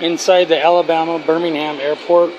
inside the Alabama Birmingham Airport.